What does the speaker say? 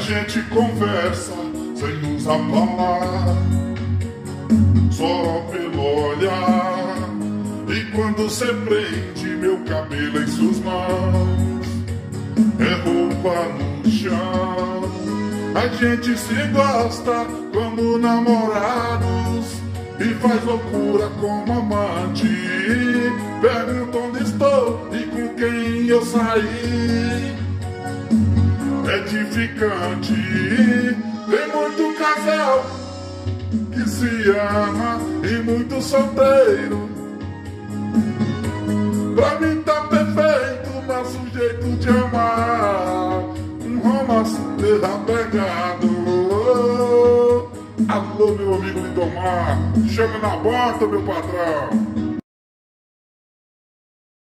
gente conversa sem usar palavras, só pelo olhar. E quando você prende meu cabelo em suas mãos, é roupa no chão. A gente se gosta como namorados e faz loucura como amante. Pergunta onde estou e com quem eu saí. Edificante, tem muito casal que se ama e muito solteiro. Pra mim tá perfeito nosso jeito de amar. Um romance desapegado. Alô, meu amigo Lindomar, chama na bota, meu patrão.